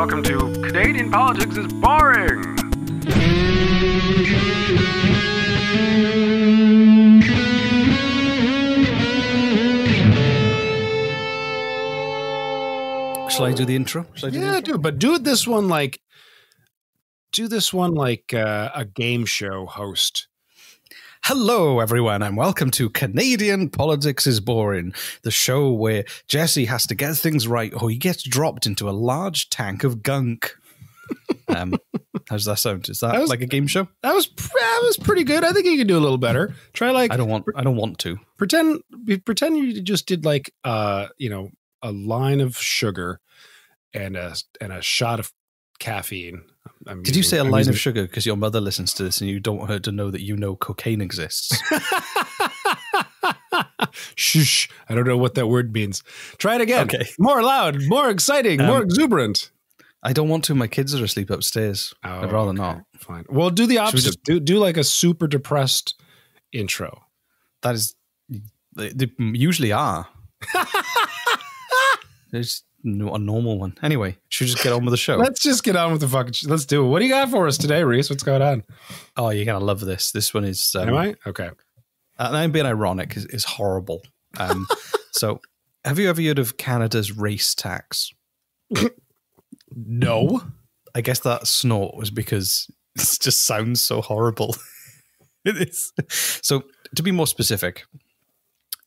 welcome to Canadian Politics is Boring. Shall I do the intro? Shall I do the Yeah, intro? do but do this one like do this one like uh, a game show host. Hello, everyone, and welcome to Canadian Politics is Boring, the show where Jesse has to get things right or he gets dropped into a large tank of gunk. um, does that sound? Is that, That was- like a game show? That was that was pretty good. I think you could do a little better. Try like I don't want. I don't want to. pretend pretend you just did like uh you know a line of sugar and a and a shot of caffeine. I'm Did you say a I'm line using- of sugar because your mother listens to this and you don't want her to know that you know cocaine exists? Shush! I don't know what that word means. Try it again. Okay. More loud, more exciting, more Um, exuberant. I don't want to. My kids are asleep upstairs. I'd Oh, rather okay, not. Fine. Well, do the opposite. just- do do like a super depressed intro. That is, they, they usually are. There's a normal one. Anyway, should we just get on with the show? Let's just get on with the fucking. Sh- let's do it. What do you got for us today, Rhys? What's going on? oh, you're gonna love this. This one is. Um, Am I okay? And I'm being ironic. is, is horrible. Um, so, have you ever heard of Canada's race tax? No. I guess that snort was because it just sounds so horrible. it is. So, to be more specific,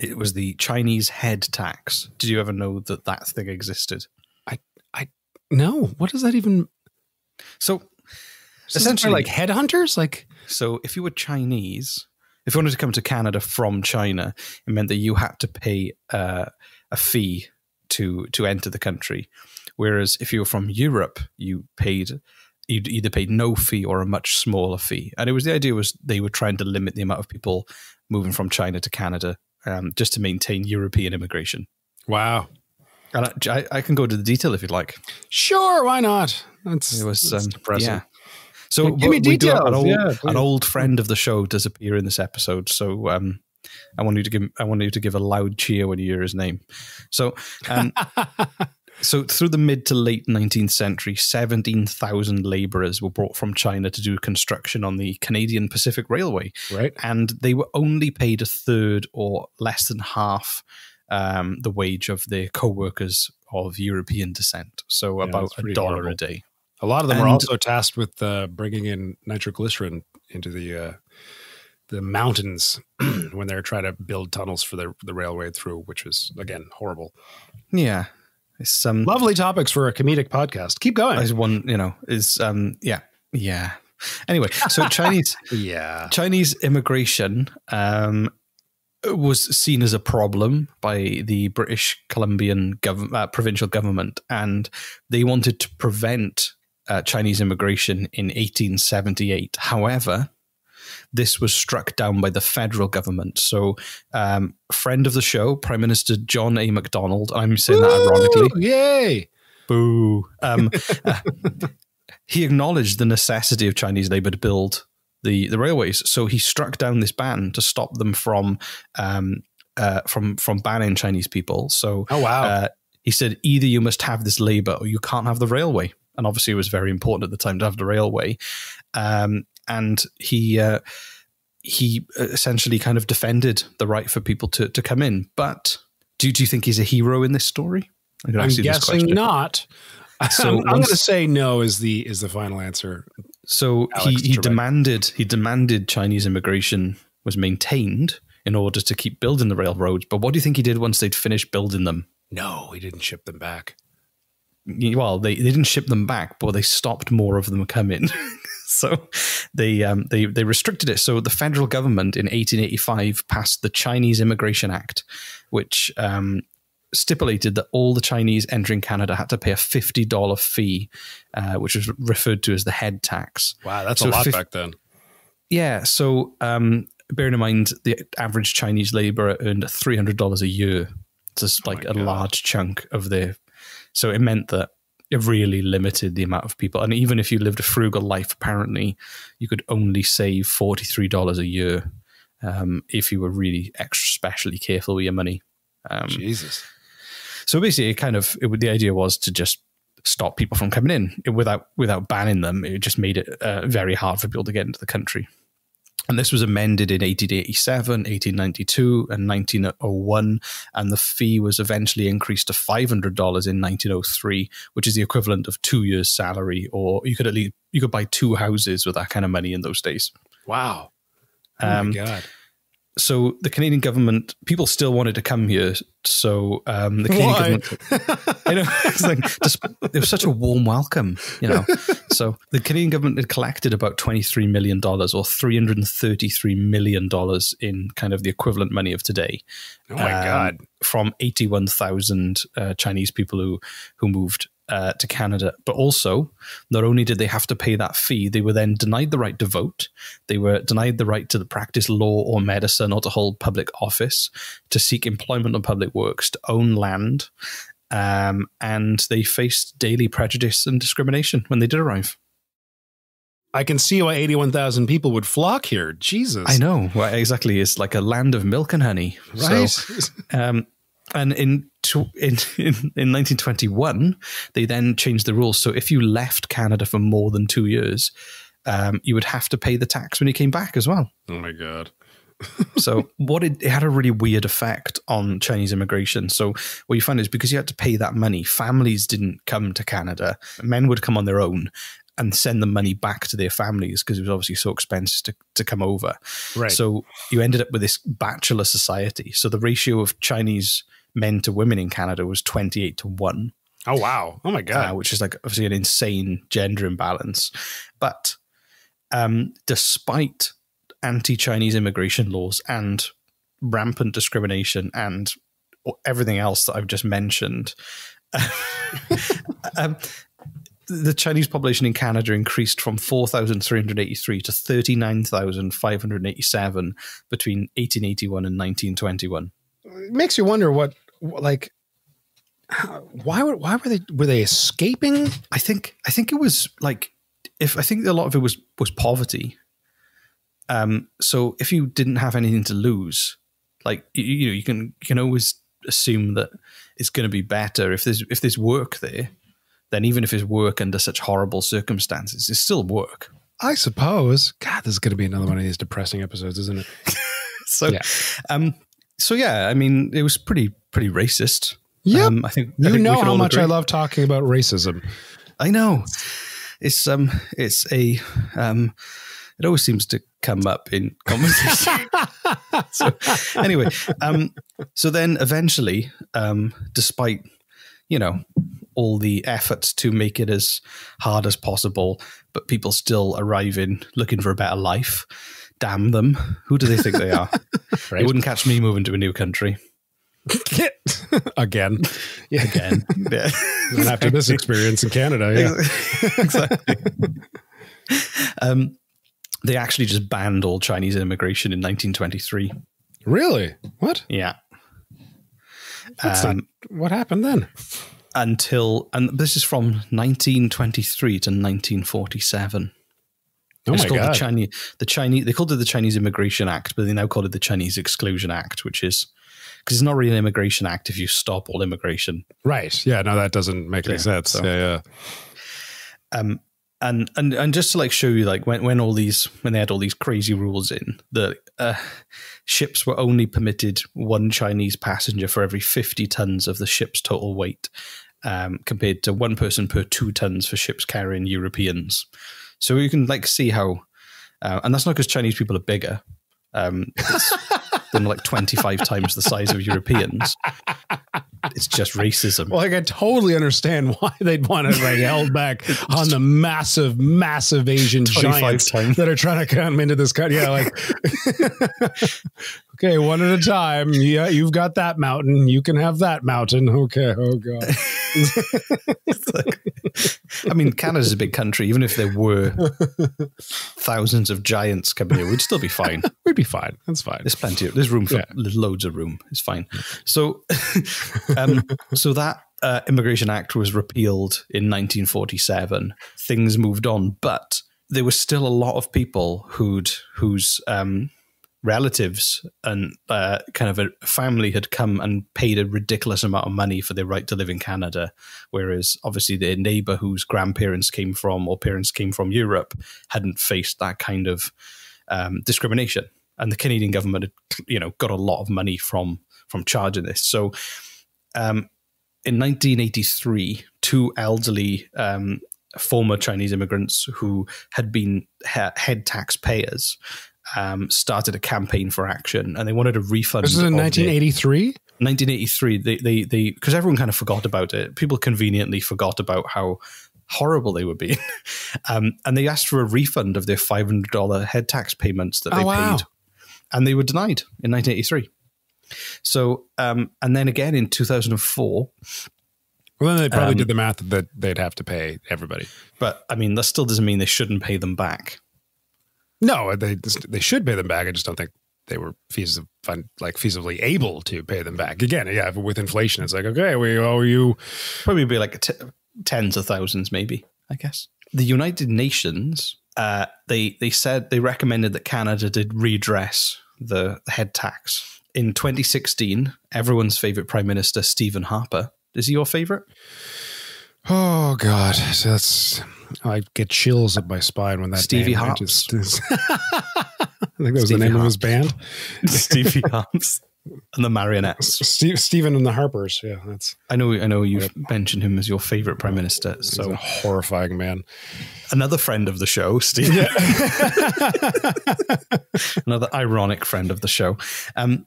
it was the Chinese head tax. Did you ever know that that thing existed? I, I, no. What does that even? So, Essentially, Essentially- like headhunters. Like So if you were Chinese, if you wanted to come to Canada from China, it meant that you had to pay uh, a fee to to enter the country. Whereas if you were from Europe, you paid you either paid no fee or a much smaller fee. And it was the idea was they were trying to limit the amount of people moving from China to Canada um, just to maintain European immigration. wow. And I, I can go to the detail if you'd like. Sure. Why not? That's It was that's um, depressing. Yeah. So Give me but we do details, An old, yeah, an old friend of the show does appear in this episode. So um, I want you to give I want you to give a loud cheer when you hear his name. So um, so through the mid to late 19th century, 17,000 laborers were brought from China to do construction on the Canadian Pacific Railway right. and they were only paid a third or less than half um, the wage of their co-workers of European descent. So Yeah, about a dollar horrible. a day. A lot of them are And- also tasked with uh, bringing in nitroglycerin into the uh, the mountains when they're trying to build tunnels for the the railway through, which was again horrible. Yeah. It's um Lovely topics for a comedic podcast. Keep going. as one, you know, is um yeah. Yeah. Anyway, so Chinese yeah. Chinese immigration um was seen as a problem by the British Columbian gov- uh, provincial government and they wanted to prevent uh, Chinese immigration in 1878. However, this was struck down by the federal government. So, um, friend of the show, Prime Minister John A. Macdonald, I'm saying that ironically, Yay. Boo. Um, uh, he acknowledged the necessity of Chinese labor to build the, the railways. So he struck down this ban to stop them from um, uh, from from banning Chinese people. So Oh wow. uh, he said either you must have this labor or you can't have the railway. And obviously, it was very important at the time to have the railway. Um, and he uh, he essentially kind of defended the right for people to to come in. But do, do you think he's a hero in this story? I this guessing not. So I'm, I'm going to say no is the is the final answer. So Alex he, he demanded he demanded Chinese immigration was maintained in order to keep building the railroads. But what do you think he did once they'd finished building them? No, he didn't ship them back. Well, they, they didn't ship them back, but they stopped more of them coming. so they um, they they restricted it. So the federal government in 1885 passed the Chinese Immigration Act, which um, stipulated that all the Chinese entering Canada had to pay a fifty dollar fee, uh, which was referred to as the head tax. Wow, that's So a lot back then. Yeah. So, um, bearing in mind the average Chinese laborer earned three hundred dollars a year, just like my a God. large chunk of their. So it meant that really limited the amount of people, and even if you lived a frugal life, apparently you could only save forty three dollars a year um, if you were really extra specially careful with your money. Um, Jesus. so basically, it kind of it, the idea was to just stop people from coming in without without banning them. It just made it uh, very hard for people to get into the country. And this was amended in 1887, 1892, and 1901. And the fee was eventually increased to $500 in 1903, which is the equivalent of two years' salary, or you could at least you could buy two houses with that kind of money in those days. Wow. Oh Um, my god. So the Canadian government, people still wanted to come here. So um, the Canadian Why? government, you know, it's like just, it was such a warm welcome, you know. so the Canadian government had collected about twenty three million dollars, or three hundred and thirty three million dollars in kind of the equivalent money of today. Oh my um, god. From eighty one thousand uh, Chinese people who who moved uh, to Canada, but also not only did they have to pay that fee, they were then denied the right to vote. They were denied the right to practice law or medicine or to hold public office, to seek employment on public works, to own land. Um, and they faced daily prejudice and discrimination when they did arrive. I can see why 81,000 people would flock here. Jesus. I know, well, exactly. It's like a land of milk and honey. Right? So, um, and in, tw- in in in 1921, they then changed the rules. So if you left Canada for more than two years, um, you would have to pay the tax when you came back as well. oh my god. So what it, it had a really weird effect on Chinese immigration. So what you find is because you had to pay that money, families didn't come to Canada. Men would come on their own and send the money back to their families because it was obviously so expensive to, to come over. Right. So you ended up with this bachelor society. So the ratio of Chinese men to women in Canada was 28 to 1, oh wow. Oh my god. uh, which is like obviously an insane gender imbalance. But um, despite anti Chinese immigration laws and rampant discrimination and everything else that I've just mentioned, um, the Chinese population in Canada increased from 4,383 to 39,587 between 1881 and 1921. it makes you wonder what like why were why were they were they escaping? I think I think it was like if I think a lot of it was was poverty. Um, so if you didn't have anything to lose, like you, you know, you can you can always assume that it's going to be better if there's if there's work there. Then even if it's work under such horrible circumstances, it's still work. I suppose. God, this is going to be another one of these depressing episodes, isn't it? So, Yeah. um, so yeah, I mean, it was pretty pretty racist. Yeah, Um, I think I You think know how much I love talking about racism. I know. It's um it's a um it always seems to come up in conversation. so anyway, um so then eventually, um, despite you know, all the efforts to make it as hard as possible, but people still arriving looking for a better life. Damn them. Who do they think they are? They wouldn't catch me moving to a new country Again. Yeah. again. Yeah. And after this experience in Canada, yeah. exactly. um, they actually just banned all Chinese immigration in 1923. Really? What? Yeah. Um, not, what happened then? until, and this is from 1923 to 1947. Oh it's my called god! the Chinese, the Chinese, they called it the Chinese Immigration Act, but they now call it the Chinese Exclusion Act, which is, because it's not really an immigration act if you stop all immigration. right? Yeah. No, that doesn't make any Yeah, sense. so- yeah, yeah. um and and and just to like show you like when when all these when they had all these crazy rules in the uh, ships were only permitted one Chinese passenger for every 50 tons of the ship's total weight um, compared to one person per two tons for ships carrying Europeans so you can like see how uh, and that's not because Chinese people are bigger um, they're like 25 times the size of Europeans it's just racism Well, like I totally understand why they'd want to like held back on the massive, massive Asian giants times. that are trying to come into this country. Yeah, like okay, one at a time. Yeah, you've got that mountain. You can have that mountain. Okay. Oh god. Like- I mean, Canada's a big country. Even if there were thousands of giants coming here, we'd still be fine. We'd be fine. That's fine. There's plenty. Of, there's room for Yeah. there's loads of room. It's fine. So, um, so that uh, Immigration Act was repealed in 1947. Things moved on, but there was still a lot of people who'd whose um, relatives and uh, kind of a family had come and paid a ridiculous amount of money for their right to live in Canada, whereas obviously their neighbor whose grandparents came from or parents came from Europe hadn't faced that kind of um, discrimination. And the Canadian government had, you know, got a lot of money from from charging this. So, um, in 1983, two elderly um, former Chinese immigrants who had been head tax payers um, started a campaign for action, and they wanted a refund. This is in 1983. 1983. They they they because everyone kind of forgot about it. People conveniently forgot about how horrible they were being, um, and they asked for a refund of their five hundred dollar head tax payments that they oh, wow. paid, and they were denied in 1983. So, um, and then again in 2004. Well, then they probably um, did the math that they'd have to pay everybody. But I mean, that still doesn't mean they shouldn't pay them back. No, they they should pay them back. I just don't think they were feasible, like feasibly able to pay them back. Again, yeah, with inflation, it's like okay, we owe you probably be like tens of thousands, maybe. I guess the United Nations uh, they they said they recommended that Canada did redress the head tax in 2016. Everyone's favorite prime minister, Stephen Harper, is he your favorite? Oh God, that's I get chills up my spine when that Stevie Hops. Just, I think that was Stevie the name Hops. of his band. Stevie Hops and the Marionettes. Steve, Stephen and the Harpers. Yeah, that's. I know. I know you've mentioned him as your favorite prime minister. So a horrifying man. Another friend of the show, Steve. Yeah. Another ironic friend of the show. Um,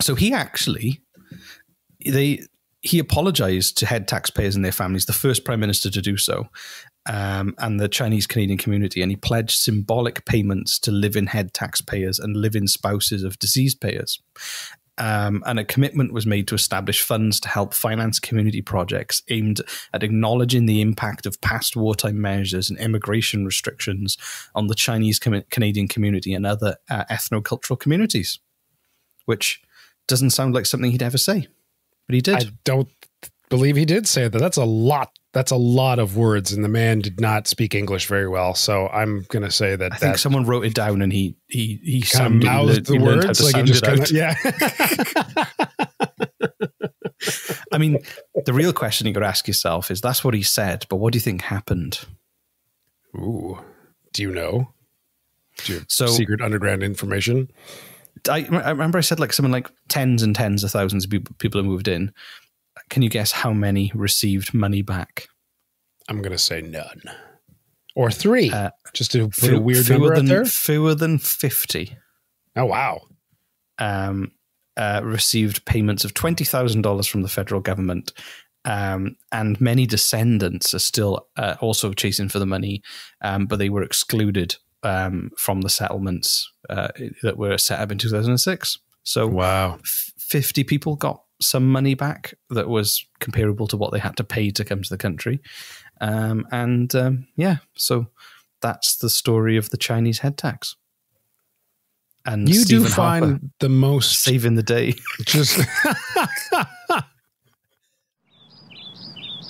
so he actually, they he apologized to head taxpayers and their families, the first prime minister to do so, um, and the Chinese Canadian community. And he pledged symbolic payments to live in head taxpayers and live in spouses of deceased payers. Um, and a commitment was made to establish funds to help finance community projects aimed at acknowledging the impact of past wartime measures and immigration restrictions on the Chinese com Canadian community and other uh, ethno-cultural communities, which doesn't sound like something he'd ever say, but he did. I don't believe he did say that. That's a lot that's a lot of words, and the man did not speak English very well. So I'm going to say that I think someone wrote it down, and he he he kind of mouthed the words like he just kind of yeah. I mean, the real question you got to ask yourself is: that's what he said, but what do you think happened? Ooh, do you know? Do you have so secret underground information? I, I remember I said like something like tens and tens of thousands of people, people have moved in. Can you guess how many received money back? I'm going to say none. Or three, uh, just to put a weird number than, there. Fewer than 50. Oh, wow. Um, uh, received payments of $20,000 from the federal government. Um, and many descendants are still uh, also chasing for the money, um, but they were excluded um, from the settlements uh, that were set up in 2006. So, wow, 50 people got some money back that was comparable to what they had to pay to come to the country. Um, and um, yeah, so that's the story of the Chinese head tax. And you Stephen do find Harper the most saving the day. Just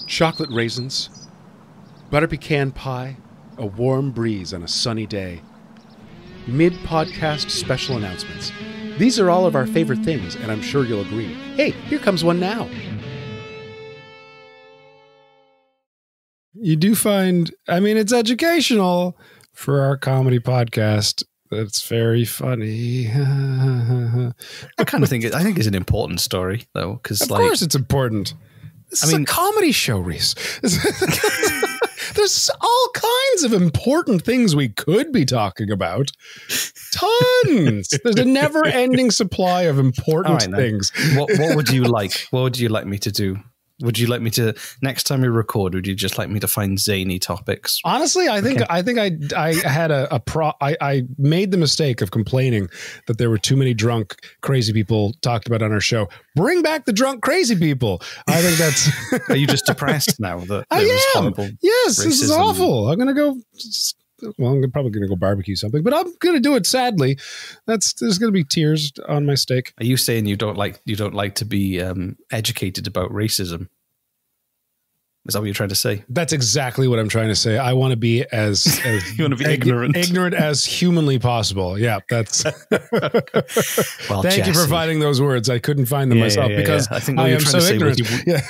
chocolate raisins, butter pecan pie, a warm breeze on a sunny day. Mid podcast special announcements. These are all of our favorite things, and I'm sure you'll agree. Hey, here comes one now. You do find, I mean, it's educational for our comedy podcast. That's very funny. I kind of think it, I think it's an important story though, because of like, course it's important. This I mean, a comedy show, Rhys. There's all kinds of important things we could be talking about. Tons. There's a never-ending supply of important right, things. What, what would you like? What would you like me to do? Would you like me to next time we record? Would you just like me to find zany topics? Honestly, I think okay. I think I I had a, a pro. I, I made the mistake of complaining that there were too many drunk crazy people talked about on our show. Bring back the drunk crazy people. I think that's. Are you just depressed now? That I am. Yes, racism? this is awful. I'm gonna go. Just, well, I'm probably going to go barbecue something, but I'm going to do it sadly. That's there's going to be tears on my steak. Are you saying you don't like you don't like to be um, educated about racism? Is that what you're trying to say? That's exactly what I'm trying to say. I want to be as, as You want to be ignorant. ignorant as humanly possible. Yeah, that's. Well, Thank you for finding those words. I couldn't find them Yeah, myself yeah, yeah, because. I think I you're am trying so to say ignorant. you- yeah.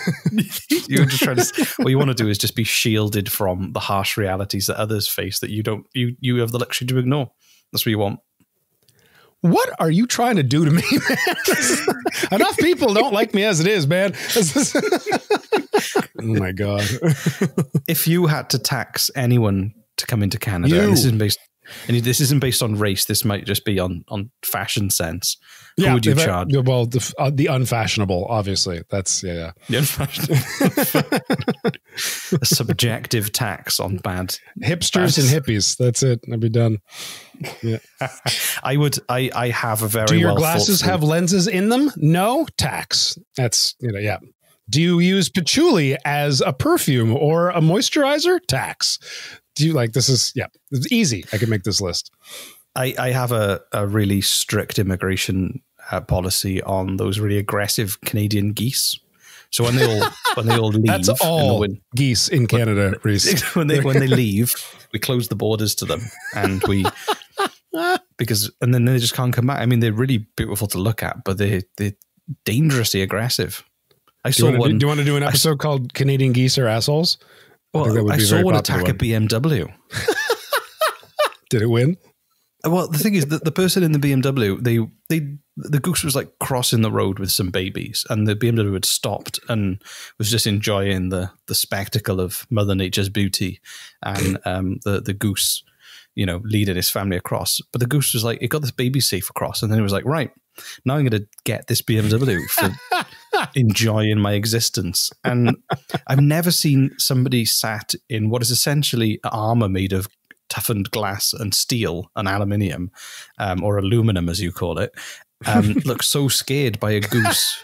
You're just trying to. What you want to do is just be shielded from the harsh realities that others face that you don't. You you have the luxury to ignore. That's what you want. What are you trying to do to me, man? Enough people don't like me as it is, man. oh my god. If you had to tax anyone to come into Canada, and this isn't based. And this isn't based on race. This might just be on on fashion sense. Who would you if I- charge? well, the, uh, the unfashionable, obviously. That's yeah. yeah. Yeah, a subjective tax on bad. Hipsters and hippies. That's it. I'd be done. Yeah. I would. I. I have a very. Do your well glasses have lenses in them? No. Tax. That's you know yeah. Do you use patchouli as a perfume or a moisturizer? Tax. Do you like this? Is yeah. It's easy. I can make this list. I, I have a, a really strict immigration uh, policy on those really aggressive Canadian geese. So when they all when they all leave, That's in the all win- geese in Canada, Rhys. when they when they leave, we close the borders to them, and we because and then they just can't come back. I mean, they're really beautiful to look at, but they they're dangerously aggressive. I Do saw want to do, one. do you want to do an episode called Canadian Geese are assholes? I well, would I saw one attack a BMW. Did it win? Well, the thing is that the person in the BMW, they they the goose was like crossing the road with some babies, and the BMW had stopped and was just enjoying the the spectacle of Mother Nature's beauty, and um, the the goose, you know, leading his family across. But the goose was like, it got this baby safe across, and then it was like, right, now I'm going to get this BMW for enjoying my existence. And I've never seen somebody sat in what is essentially armor made of toughened glass and steel and aluminium, um, or aluminum as you call it, um, look so scared by a goose.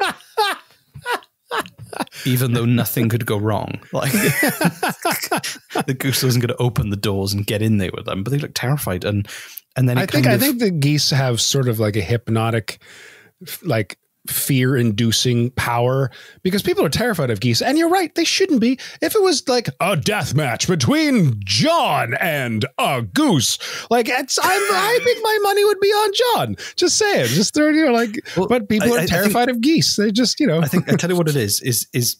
Even though nothing could go wrong, like the goose wasn't going to open the doors and get in there with them, but they look terrified. And and then I think I think the geese have sort of like a hypnotic, f- like fear-inducing power because people are terrified of geese. And you're right, they shouldn't be. If it was like a death match between John and a goose, like it's, I'm, I think my money would be on John. Just saying, just throw you know, like. Well, but people I- are I think- terrified of geese. They just you know. I think I tell you what it is is is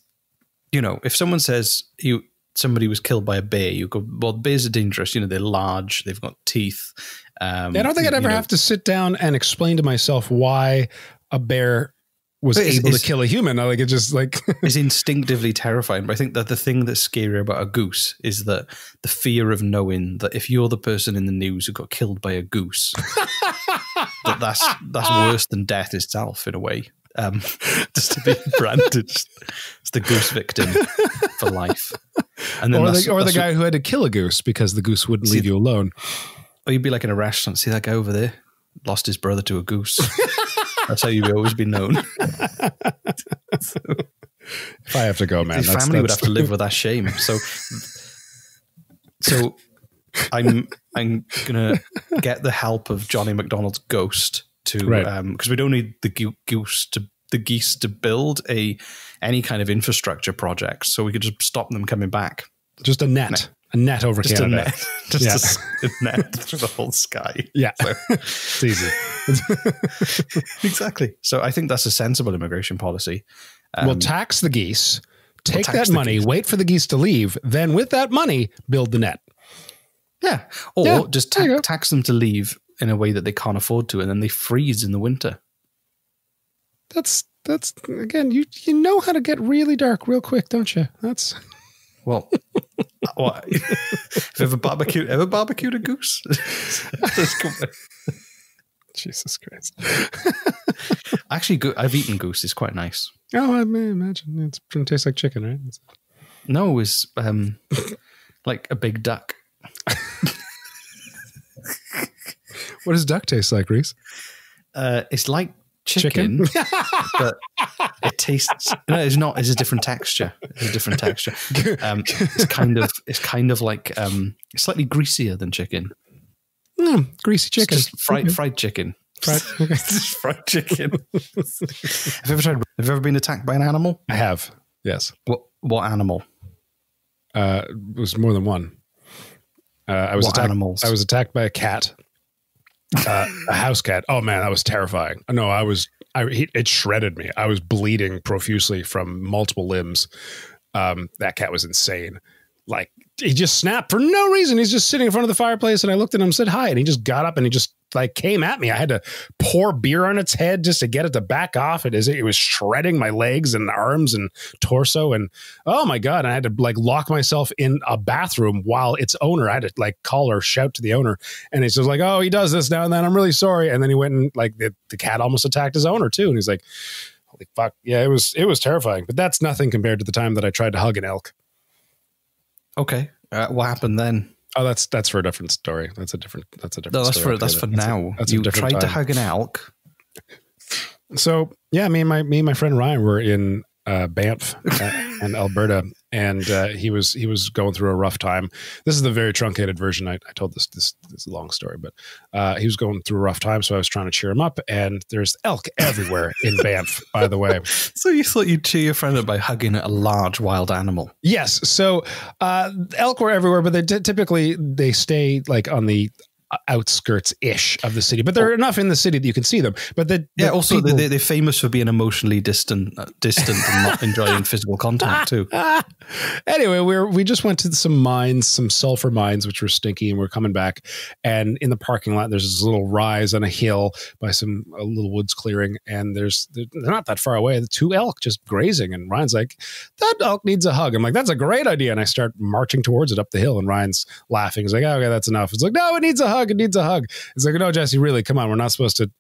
you know if someone says you somebody was killed by a bear, you go well bears are dangerous. You know they're large, they've got teeth. Um, I don't think I'd ever know, have to sit down and explain to myself why a bear was it's- able it's- to kill a human. I Like it just like is instinctively terrifying. But I think that the thing that's scary about a goose is that the fear of knowing that if you're the person in the news who got killed by a goose, that that's that's worse than death itself in a way. Um, just to be branded as the goose victim for life, and or that's- the, or the that's what- guy who had to kill a goose because the goose wouldn't See, leave you alone. Or you'd be like in a restaurant, see that guy over there? Lost his brother to a goose. That's how you've always been known. If I have to go, man, His that's, family would have to live with that shame. So, so I'm I'm gonna get the help of John A. Macdonald's ghost to Right. Um, because we don't need the goose to the geese to build a any kind of infrastructure project, so we could just stop them coming back. just a net, a net over Just Canada. a net, just Yeah. a a net through the whole sky. Yeah, So- it's easy. exactly. So I think that's a sensible immigration policy. Um, we'll tax the geese, take tax that money, geese. wait for the geese to leave, then with that money, build the net. yeah, or Yeah, just ta- tax them to leave in a way that they can't afford to, and then they freeze in the winter. That's that's again, you you know how to get really dark real quick, don't you? That's Well, what? Have you ever barbecued? Ever barbecued a goose? Jesus Christ. Actually, go- I've eaten goose. It's quite nice. Oh, I may imagine it's going to taste like chicken, right? It's- No, it's um, like a big duck. What does duck taste like, Rhys? Uh, it's like chicken, but it tastes. No, it's not. It's a different texture. It's a different texture. Um, it's kind of. It's kind of like um, slightly greasier than chicken. Mm, greasy It's chicken. just fried Okay. fried chicken. Fried- okay. Fried chicken. have you ever tried? Have you ever been attacked by an animal? I have. Yes. What what animal? Uh, it was more than one. Uh, I was What attacked. animals? I was attacked by a cat, uh, a house cat. Oh man, that was terrifying. No, I was. I he, it shredded me. I was bleeding profusely from multiple limbs. Um, that cat was insane. Like he just snapped for no reason. He's just sitting in front of the fireplace, and I looked at him, said hi, and he just got up and he just like came at me. I had to pour beer on its head just to get it to back off. It is it was shredding my legs and arms and torso, and oh my god! I had to like lock myself in a bathroom while its owner. I had to like call or shout to the owner, and he's just like, "Oh, he does this now and then. I'm really sorry." And then he went and like the, the cat almost attacked his owner too, and he's like, "Holy fuck!" Yeah, it was it was terrifying, but that's nothing compared to the time that I tried to hug an elk. Okay. Uh, what happened then? Oh, that's that's for a different story. That's a different. That's a different. No, that's story for that's for altogether. now. that's a you different tried to hug an elk. So yeah, me and my me and my friend Ryan were in uh, Banff and Alberta, and uh, he was he was going through a rough time. This is the very truncated version. I, I told this this this long story, but uh, he was going through a rough time, so I was trying to cheer him up. And there's elk everywhere in Banff, by the way. So you thought you'd cheer your friend up by hugging a large wild animal? Yes. So uh, elk were everywhere, but they typically they stay like on the outskirts ish of the city. But they're enough in the city that you can see them. But the, Yeah. the also, people- they, they're famous for being emotionally distant, uh, distant, and not enjoying physical contact too. anyway, we we just went to some mines, some sulfur mines, which were stinky, and we're coming back. And in the parking lot, there's this little rise on a hill by some a little woods clearing, and there's they're not that far away. The two elk just grazing, and Ryan's like, "That elk needs a hug." I'm like, "That's a great idea," and I start marching towards it up the hill, and Ryan's laughing. He's like, oh, "Okay, that's enough." It's like, "No, it needs a hug. It needs a hug." It's like, "No, Jesse, really, come on. We're not supposed to."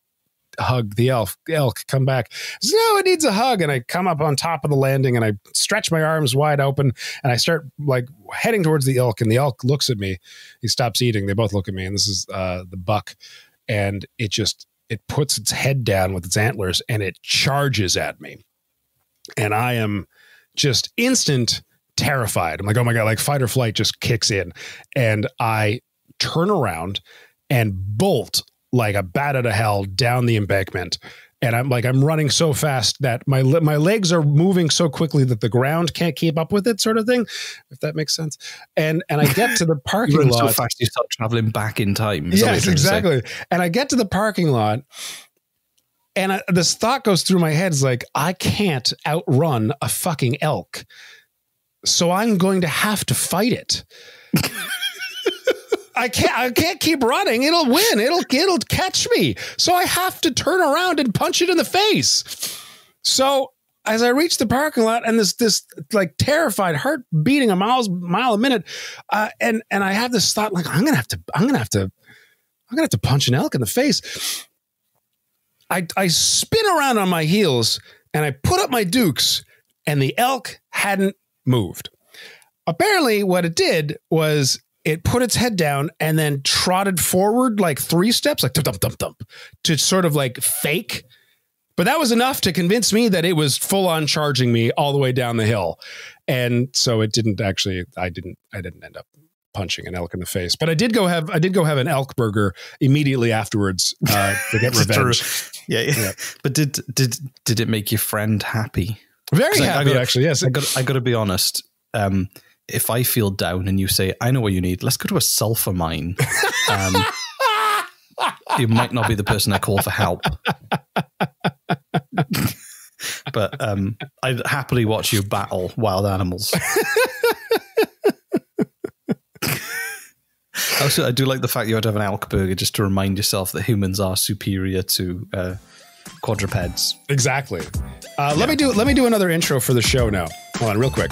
hug the elk elk. Come back. No it needs a hug. And i come up on top of the landing and i stretch my arms wide open and i start like heading towards the elk and the elk looks at me. He stops eating. They both look at me. And this is uh the buck. And it just it puts its head down with its antlers and it charges at me. And i am just instant terrified. I'm like oh my god like fight or flight just kicks in. And i turn around and bolt like a bat out of hell down the embankment and I'm like I'm running so fast that my my legs are moving so quickly that the ground can't keep up with it, sort of thing, if that makes sense. And and I get to the parking run so lot. fast, you start traveling back in time. Is that what Yes, you're trying to say? exactly. And I get to the parking lot, and I, this thought goes through my head: is like I can't outrun a fucking elk, so I'm going to have to fight it. I can't. I can't keep running. It'll win. It'll. It'll catch me. So I have to turn around and punch it in the face. So as I reach the parking lot and this this like terrified heart beating a miles mile a minute, uh, and and I have this thought like I'm gonna have to. I'm gonna have to. I'm gonna have to punch an elk in the face. I I spin around on my heels and I put up my dukes, and the elk hadn't moved. Apparently, what it did was it put its head down and then trotted forward like three steps, like thump, thump, thump, to sort of like fake. But that was enough to convince me that it was full on charging me all the way down the hill. And so it didn't actually, I didn't, I didn't end up punching an elk in the face. But I did go have, I did go have an elk burger immediately afterwards uh, to get revenge. Yeah, yeah. Yeah. But did did did it make your friend happy? Very 'Cause I- I happy, gotta- actually. Yes. I got I got to be honest. Um, if I feel down and you say, "I know what you need," let's go to a sulfur mine. Um, you might not be the person I call for help. but um, I'd happily watch you battle wild animals. also, I do like the fact you had to have an elk burger just to remind yourself that humans are superior to uh, quadrupeds. Exactly. Uh, Let me do let me do another intro for the show now. Hold on, real quick.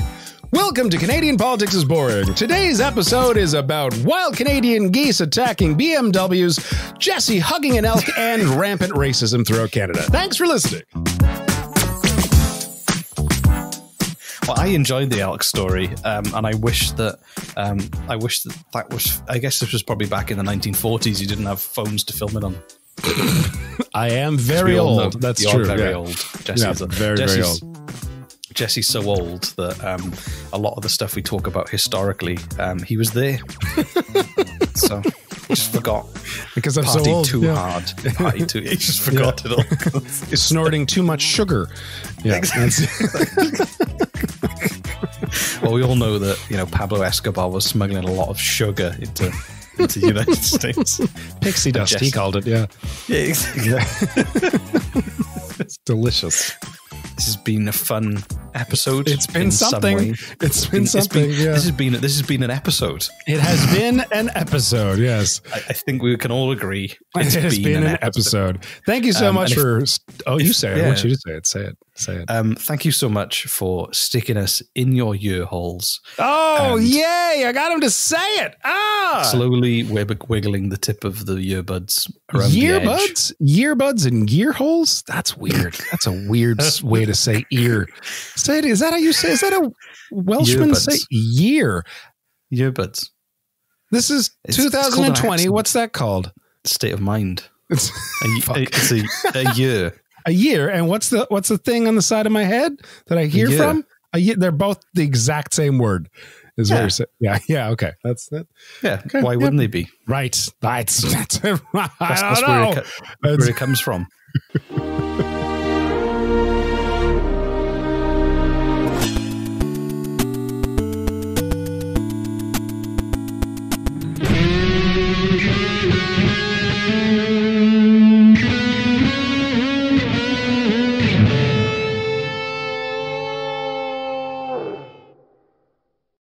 Welcome to Canadian Politics is Boring. Today's episode is about wild Canadian geese attacking BMWs, Jesse hugging an elk, and rampant racism throughout Canada. Thanks for listening. Well, I enjoyed the elk story, um, and I wish that um, I wish that that was. I guess this was probably back in the 1940s. You didn't have phones to film it on. I am very We all know old. That's true. Very yeah. old. Jesse's Yeah, very, very Jesse's, Jesse's so old that um, a lot of the stuff we talk about historically, um, he was there. so he just forgot. Because I'm Party so old. too yeah. hard. Party too. He just forgot it all. Is snorting too much sugar. Yeah. that's- well, we all know that you know Pablo Escobar was smuggling a lot of sugar into into the United States. Pixie dust, he called it. Yeah. Yeah, exactly. It's delicious. This has been a fun episode. It's been in some something. It's been It's something. been- yeah. This has been this has been an episode. It has been an episode. Yes. I, I think we can all agree it's it has been, an episode. Thank you so Um, much and if- for. Oh, you say it. I want you to say it. Say it. Say it. Um, thank you so much for sticking us in your ear holes, Oh, yay. I got him to say it. Ah. Slowly, we're wiggling the tip of the earbuds around the. Earbuds, earbuds, and gear holes. That's weird. That's a weird way to say ear. Say it. Is that how you say? Is that a Welshman say year? Earbuds. This is It's- it's called an 2020. accent. What's that called? State of mind. It's A, a- it's a, a year. a year. And what's the what's the thing on the side of my head that I hear from? A year. They're both the exact same word. Is what Yeah. you're saying? Yeah. Yeah. Okay. That's that. Yeah. Okay, Why yep. wouldn't they be? Right. That's. that's I don't that's know. where, it, That's- where it comes from.